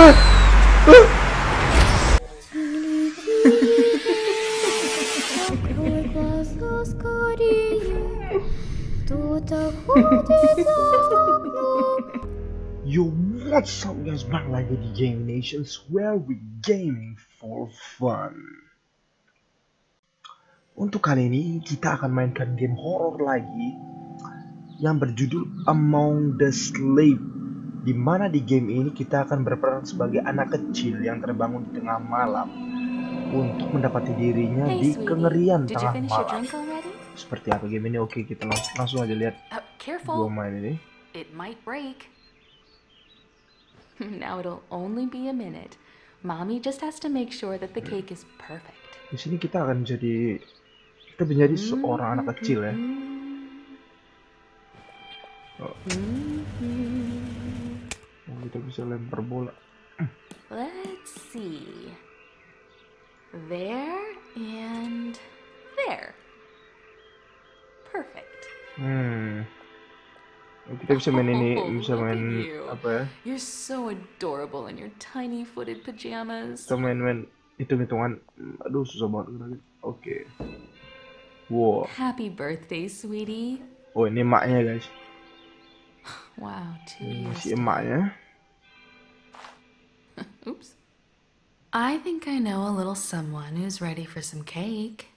Yo, what's up guys? Balik lagi di Game Nations where we gaming for fun. Untuk kali ini kita akan mainkan game horror lagi yang berjudul Among the Sleep. Di mana di game ini kita akan berperan sebagai anak kecil yang terbangun di tengah malam untuk mendapati dirinya Hey, di sweetie. kengerian tengah malam. Seperti apa game ini? Oke, kita langsung, langsung aja lihat Uh, gua main ini. It might break. now it'll only be a minute. Mommy just has to make sure that the cake is perfect. Di sini kita akan jadi kita menjadi seorang anak kecil ya. Oh, oh, kita bisa lempar bola. Let's see. There and there. Perfect. Hmm. Oh, kita bisa main ini, Oh, bisa main apa ya? You're so adorable in your tiny footed pajamas. Kita main-main hitung-hitungan. Aduh, susah banget. Oke. Wow. Happy birthday, sweetie. Oh, ini emaknya guys. Wow, two Ini years. si emaknya. Oops. I think I know a little someone who's ready for some cake.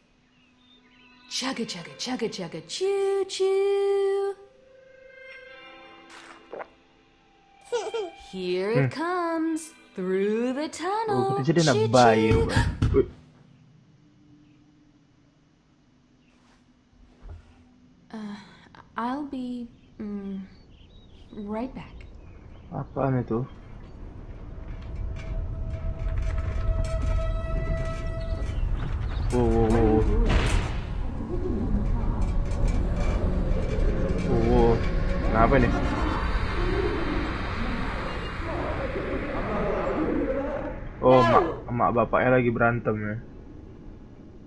Chugga chugga chugga chugga choo choo. Here it comes through the Oh, tunnel. kita jadi Choo choo. rupanya. Wih, I'll be mm, right back. Apaan itu? Wow, wow, wow? Oh, mak, emak bapaknya lagi berantem ya.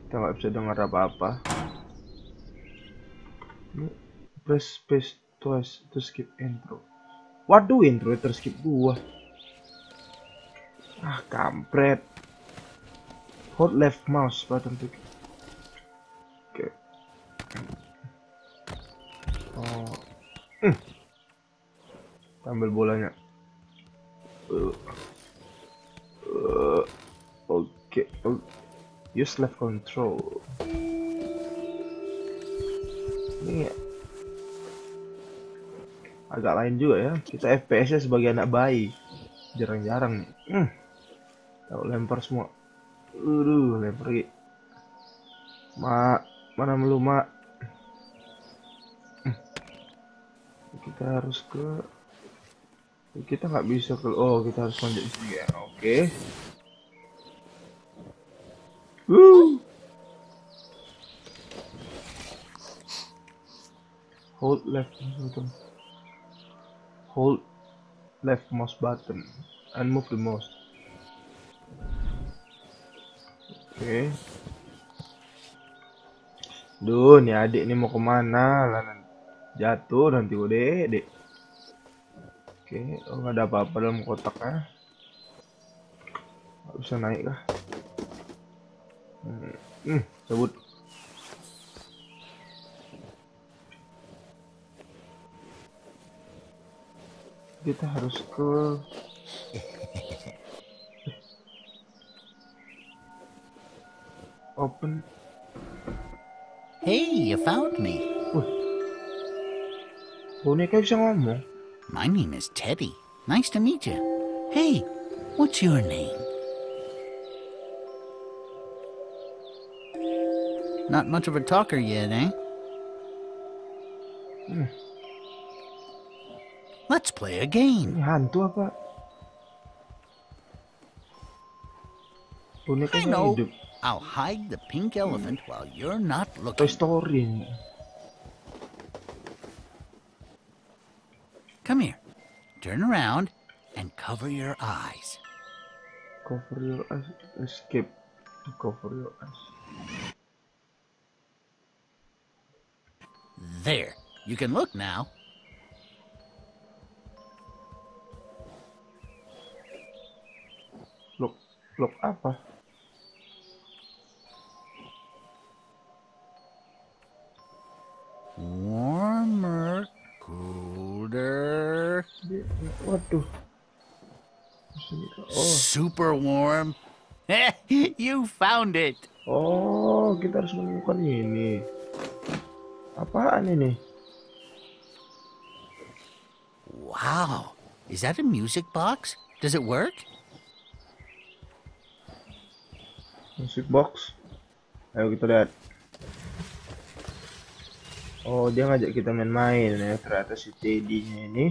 Kita nggak bisa dengar apa-apa. Press space twice to skip intro. Waduh, intro terus skip gua. Ah, kampret. Hold left mouse button to Oke. Oh. Hmm. Ambil bolanya. Uh. Uh. Oke. Oh. Use left control. Ini agak lain juga ya. Kita FPS-nya sebagai anak bayi. Jarang-jarang. Hmm. Tahu lempar semua. Aduh, lempar lagi. Mak, mana lu, Mak? Hmm. Kita harus ke kita nggak bisa ke oh kita harus sini ya oke Woo. hold left button hold left mouse button and move the mouse oke Duh, nih adik ini mau ke mana? Jatuh nanti udah dek. Oke, oh nggak ada apa-apa dalam kotaknya. Nggak bisa naik kah? Hmm, hmm. Kita harus ke open. Hey, you found me. Boneka bisa ngomong. My name is Teddy. Nice to meet you. Hey, what's your name? Not much of a talker yet, eh? Hmm. Let's play a game. hantu apa? I know. hidup. I'll hide the pink elephant while you're not Toy looking. Story. Come here. Turn around and cover your eyes. Cover your eyes. Escape to cover your eyes. There. You can look now. Look, look apa? Warmer, colder, waduh. Oh, super warm. you found it. oh, kita harus menemukan ini. Apaan ini? Wow. Is that a music box? Does it work? Music box. Ayo kita lihat. Oh, dia ngajak kita main-main ya. Ternyata si Teddy-nya ini.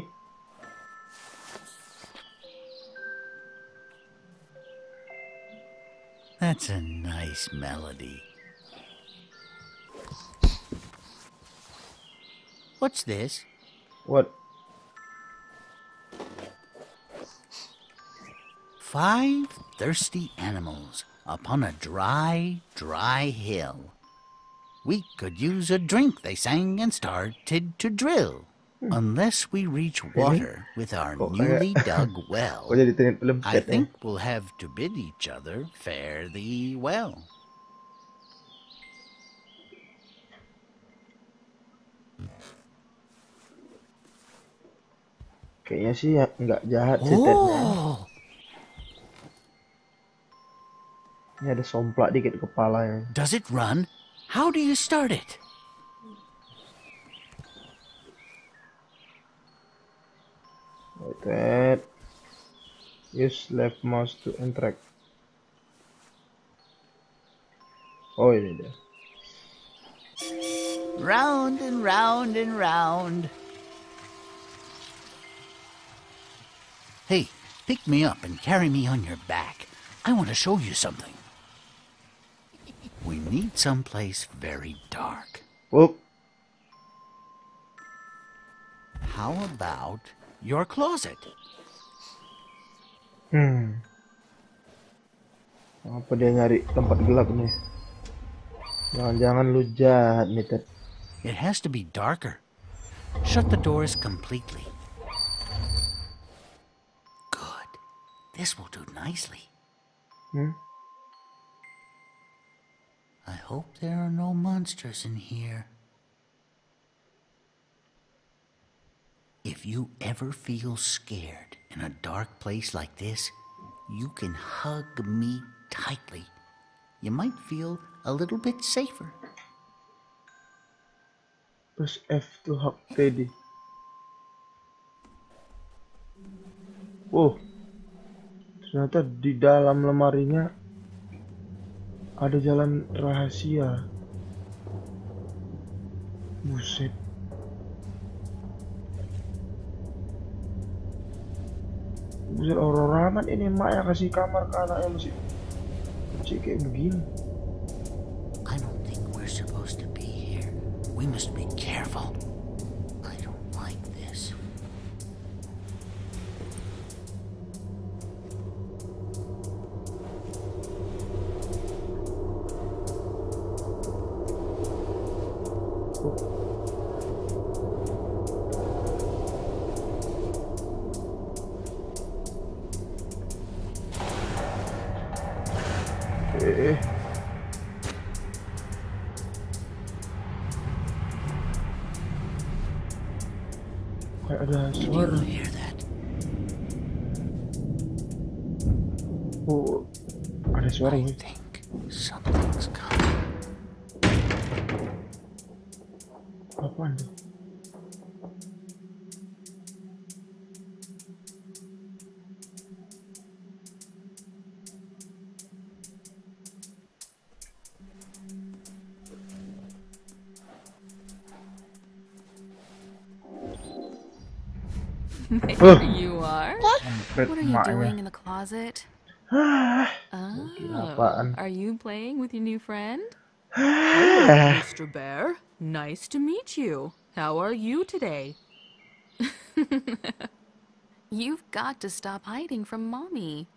That's a nice melody. What's this? What? Five thirsty animals upon a dry, dry hill. We could use a drink, they sang, and started to drill. Hmm. Unless we reach water with our oh, Kok newly dug oh, well. Teringat film I think we'll have to bid each other fare thee well. Kayaknya sih nggak jahat sih. Oh, Ini ada somplak dikit di kepalanya. does it run? How do you start it? Like that. Use left mouse to interact. Oh ini dia. Round and round and round. Hey, pick me up and carry me on your back. I want to show you something. We need someplace very dark. Whoop. How about your closet? Hmm. Apa dia nyari tempat gelap nih? Jangan-jangan lu jahat nih Ted. It has to be darker. Shut the doors completely. Good. This will do nicely. Hmm? I hope there are no monsters in here. If you ever feel scared in a dark place like this, you can hug me tightly. You might feel a little bit safer. Press F to hug Teddy. Oh, ternyata di dalam lemarinya ada jalan rahasia. Buset. Buset orang amat ini mak yang kasih kamar ke anaknya masih kecil kayak begini. I don't think we're supposed to be here. We must be careful. Kayak ada Can you suara. hear that? Oh, ada suara I woi. think something's coming. Apaan tuh? There What are you doing in the closet? Oh, are you playing with your new friend? ah. Mr. Bear, nice to meet you. How are you today? You've got to stop hiding from Mommy.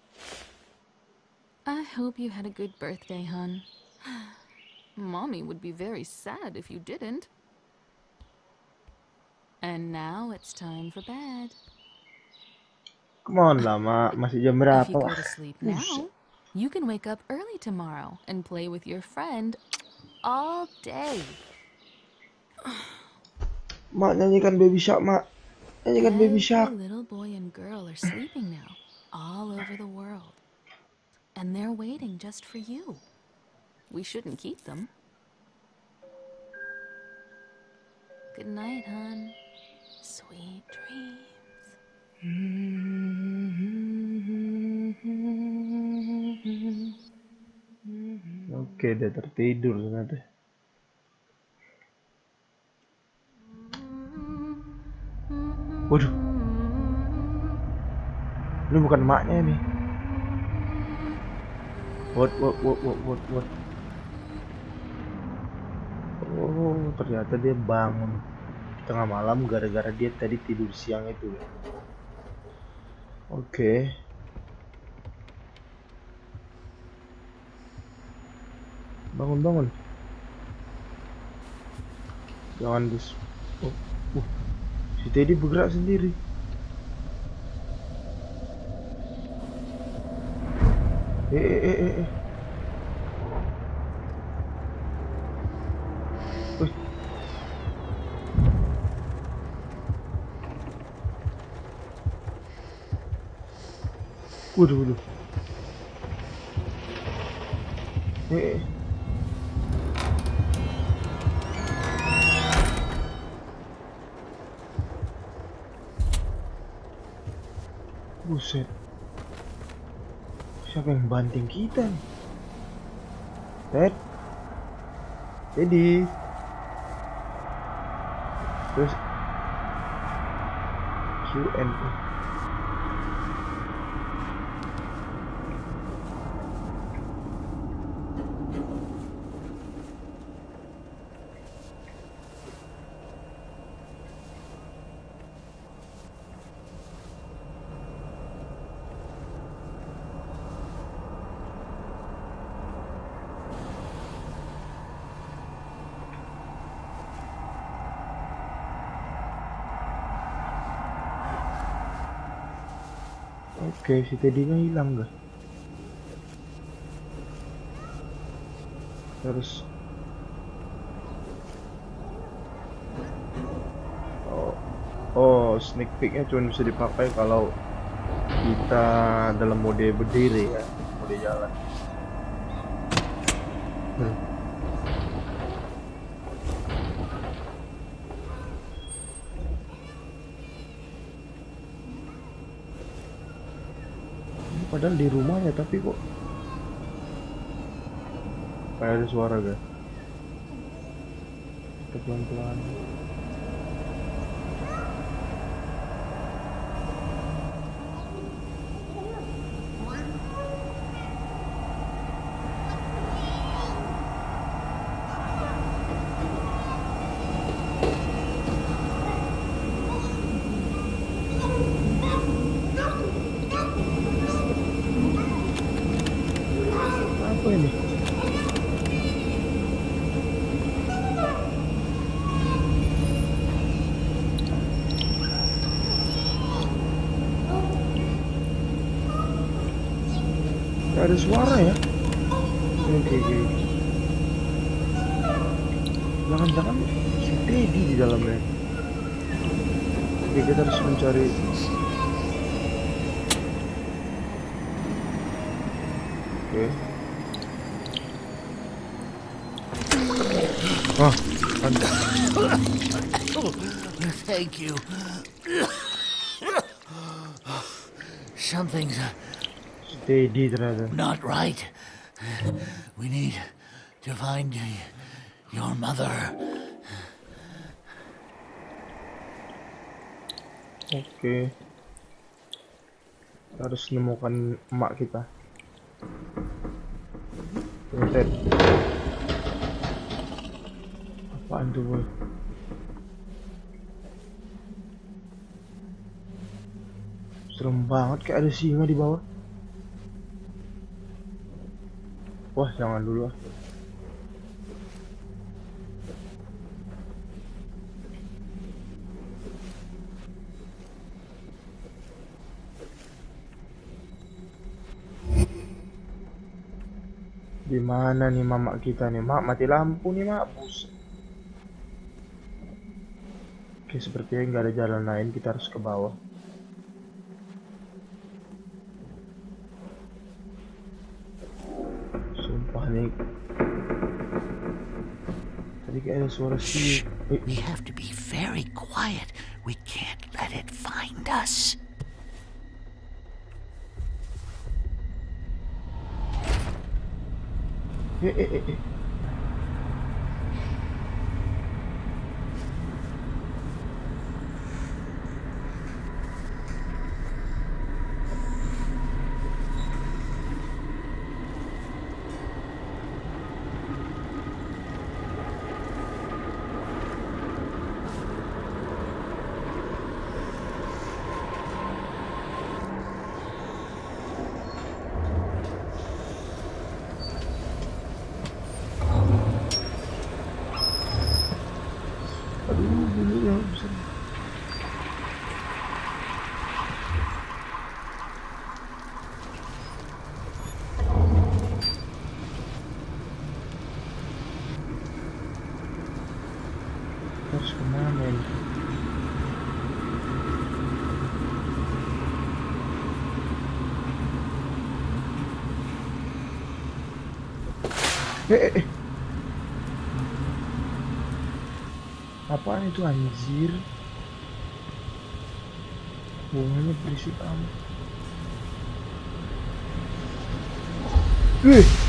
I hope you had a good birthday, hun. Mommy would be very sad if you didn't. And now it's time for bed. Come on lah, Mak. Masih jam If berapa, you go to sleep now, You can wake up early tomorrow and play with your friend all day. Mak nyanyikan baby shark, Mak. Nyanyikan baby Every shark. little boy and girl are sleeping now, all over the world. And they're waiting just for you. We shouldn't keep them. Good night, hon. Sweet dreams. Mm. Oke, dia tertidur ternyata. Waduh. Ini bukan maknya ini. What, what, what, what, what, what. Oh, ternyata dia bangun tengah malam gara-gara dia tadi tidur siang itu. Oke. Bangun, bangun. Jangan dis. Oh, uh. Si Teddy bergerak sendiri. Eh, eh, eh, eh, eh. Waduh, waduh. Eh, eh. Buset. Siapa yang banting kita nih? Ted? Teddy? Terus Q&A Oke, si Teddy-nya hilang gak? Terus Oh, oh sneak peeknya cuma bisa dipakai kalau kita dalam mode berdiri ya, mode jalan. Padahal di rumahnya tapi kok kayak ada suara? Kita pelan-pelan. Apa ini? Gak suara ya? Oke, oke. Jangan-jangan si Teddy di dalamnya. Oke, kita harus mencari. Oke. Ah, ada. Thank you. Something's Teddy ternyata. not right. We need to find your mother. Oke. Kita harus menemukan emak kita. Ted. Apaan tuh boy? Serem banget kayak ada singa di bawah. Wah, jangan dulu ah. di mana nih mamak kita nih mak mati lampu nih mak Buset. oke sepertinya nggak ada jalan lain kita harus ke bawah i happening. Did you get any sort of Shh. We have to be very quiet. We can't let it find us. Hey, hey, hey. Apparent to anjir Bunganya berisik amat Wih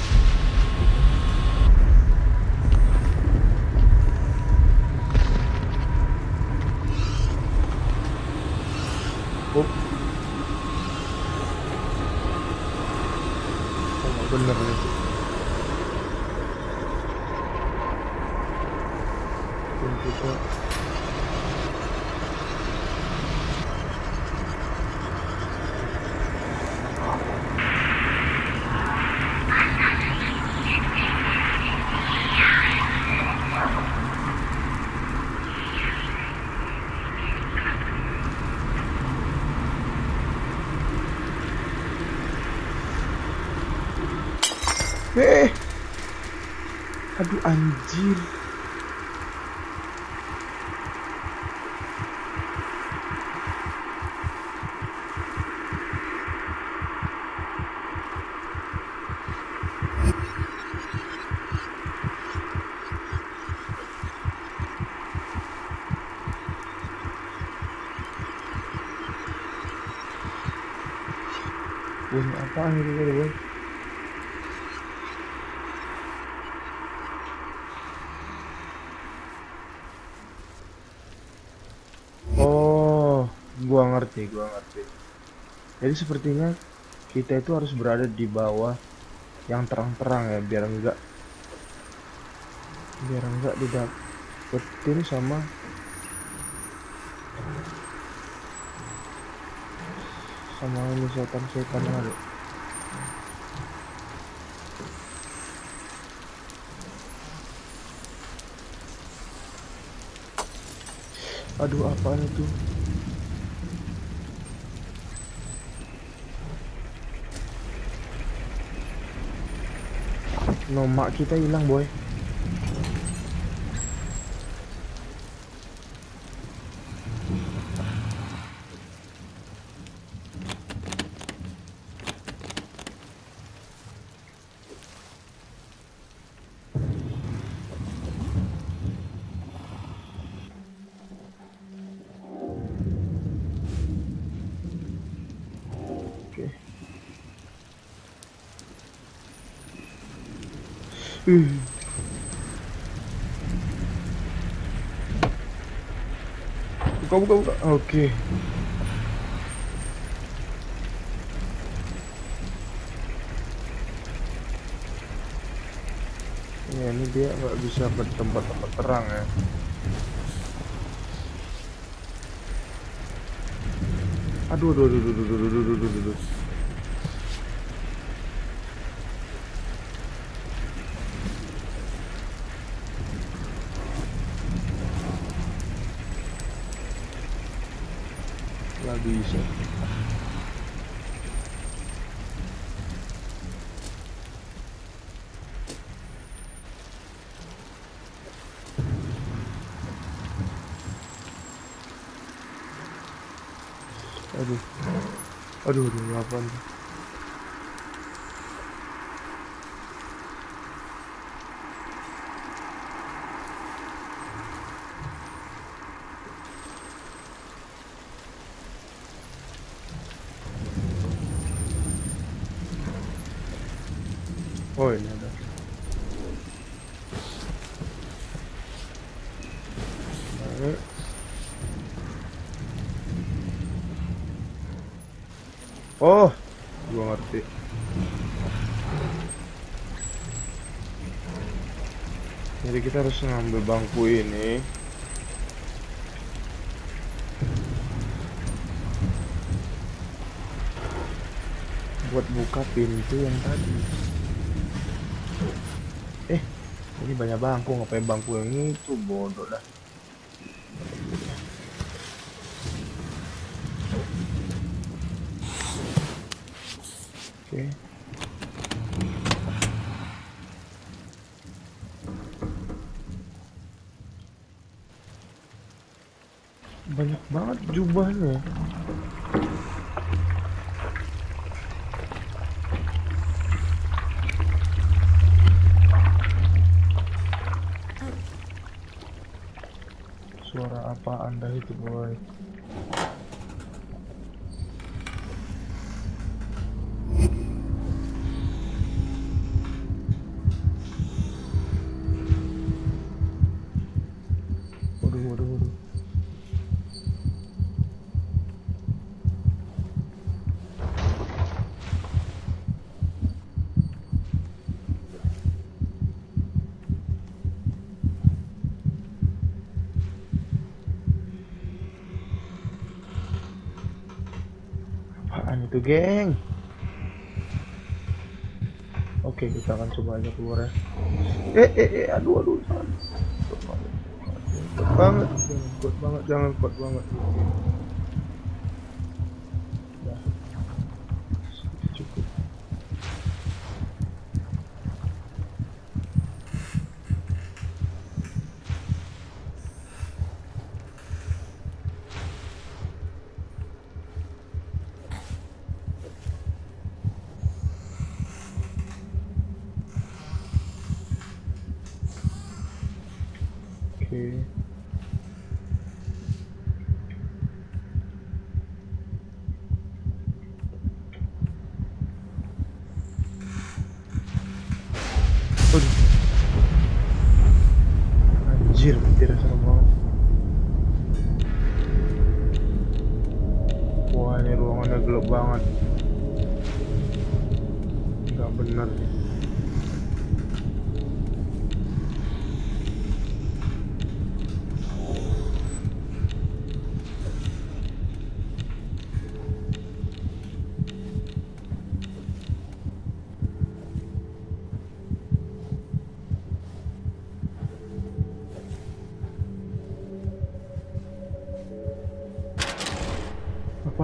Hey! Aduh anjir Bunyi tadi, boy? Oh, gua ngerti, gua ngerti. Jadi sepertinya kita itu harus berada di bawah yang terang-terang ya, biar enggak biar enggak didapetin sama sama ini setan-setan ada. Aduh, apaan itu? Nomak kita hilang, boy. Buka buka buka. Oke. Okay. Ya ini dia nggak bisa bertempat-tempat terang ya. Aduh aduh aduh aduh aduh aduh aduh aduh. aduh. bisa. Aduh. Aduh aduh 8 Oh, gua ngerti. Jadi kita harus ngambil bangku ini. Buat buka pintu yang tadi. Eh, ini banyak bangku, ngapain bangku yang itu bodoh dah. Oke. Banyak banget jubahnya. Suara apa anda itu boy? Geng? Oke, kita akan coba aja keluar ya. Eh, eh, eh, aduh, aduh, jangan. Kuat banget. Kuat banget, jangan kuat banget, jangan kuat banget.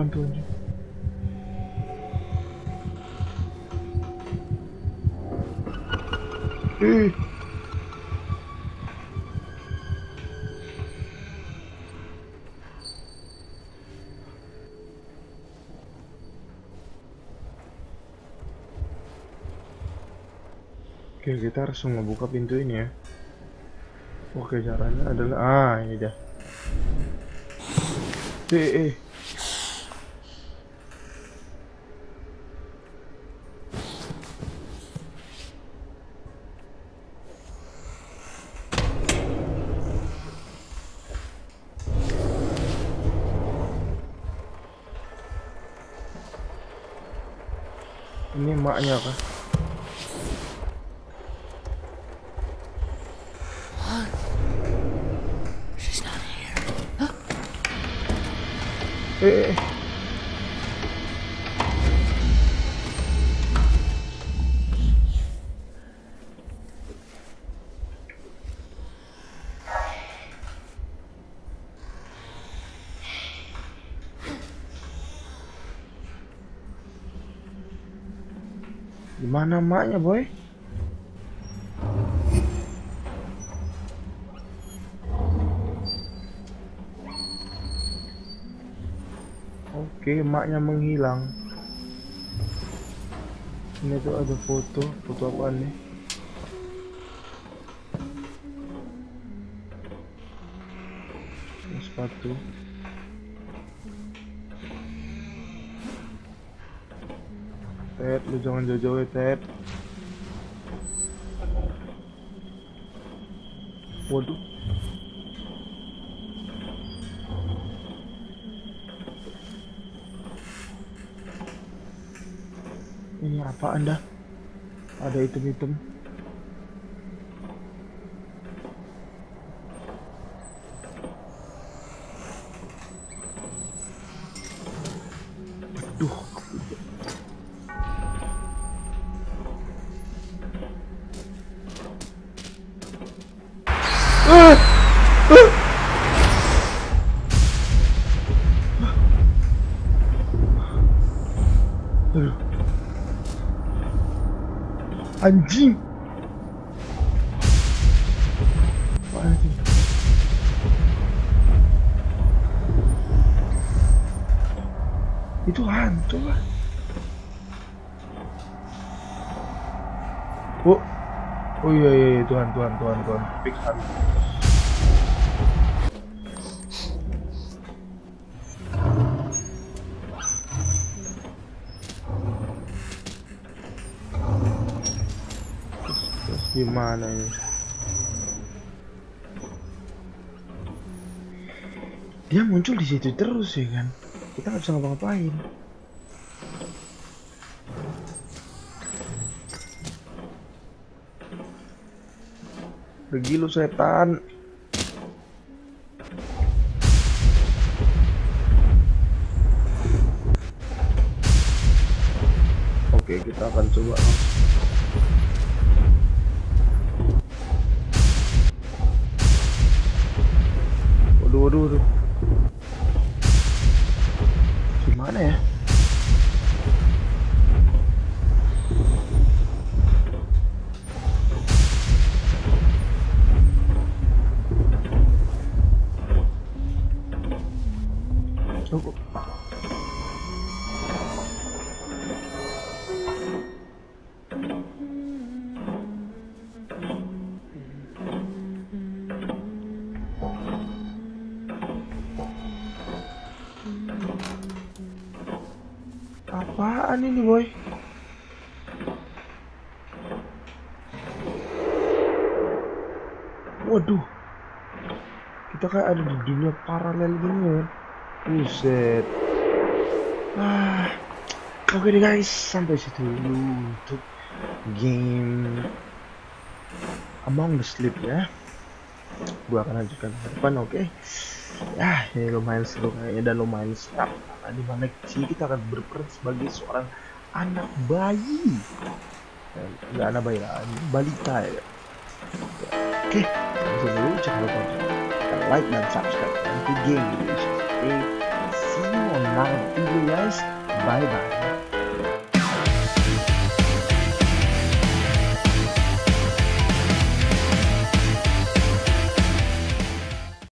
Anjing? Ih. Oke, kita harus membuka pintu ini ya. Oke, caranya adalah ah, ini dah. Eh, eh. Ini emaknya kah? She's not here. Eh, eh. Gimana emaknya, boy? Oke. Emaknya menghilang. Ini tuh ada foto, foto apaan nih? Sepatu. Ted, lu jangan jauh-jauh ya, Ted. Waduh. Ini apa anda? Ada item-item. Anjing. Itu hantu lah. Oh, oh iya iya iya Tuhan Tuhan Tuhan Tuhan fix hantu. Gimana ini? Dia muncul di situ terus ya kan? Kita nggak bisa ngapa-ngapain. Pergi lu setan. Oke, kita akan coba. Apaan ini, boy? Waduh. Kita kayak ada di dunia paralel gini ya. Buset. Ah. Oke deh guys, sampai situ dulu untuk game Among the Sleep ya. Gua akan lanjutkan ke depan, oke? Ya, ini lumayan seru kayaknya dan lumayan stuck. Nah, di mana kita akan berperan sebagai seorang anak bayi. Eh, Enggak anak bayi lah, balita ya. Oke, langsung dulu jangan lupa untuk like dan subscribe untuk game Oke, see you on another video guys. Bye bye.